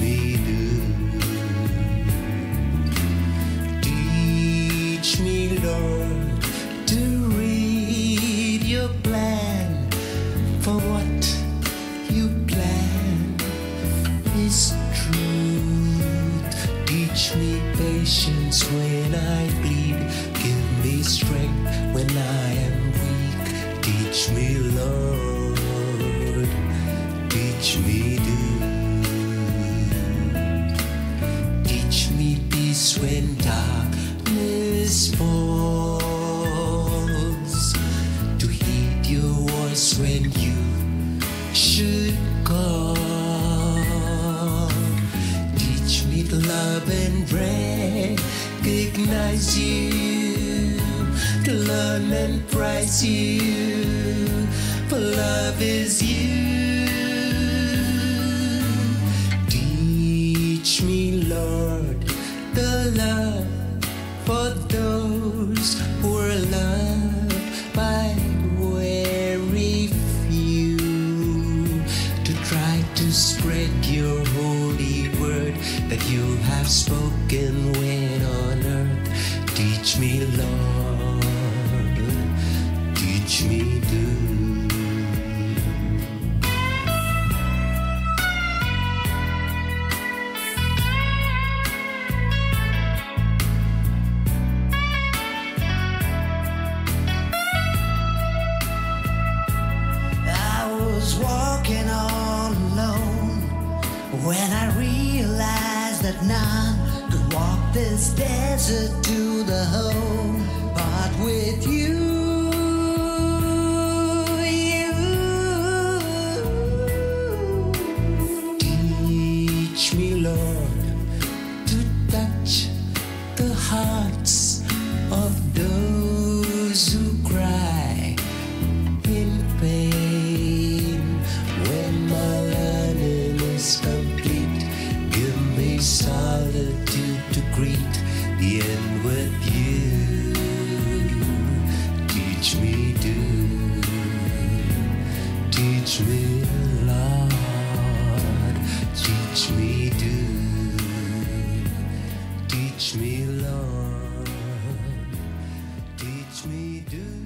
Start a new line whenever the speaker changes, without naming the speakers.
me. Teach me, Lord, to read your plan for what you plan is truth. Teach me patience when I bleed. Give me strength when I am weak. Teach me, Lord. Teach me, me peace when darkness falls. To heed your voice when you should call. Teach me to love and recognize you. To learn and prize you. For love is you. For those who are loved by very few. To try to spread your holy word that you have spoken when on earth. Teach me, Lord, teach me,
when I realized that none could walk this desert to the home. But with you, you.
Teach me, Lord, to touch the hearts of those who cry in pain. When my learning is greet the end with you. Teach me, do. Teach me, Lord. Teach me, do. Teach me, Lord. Teach me, do.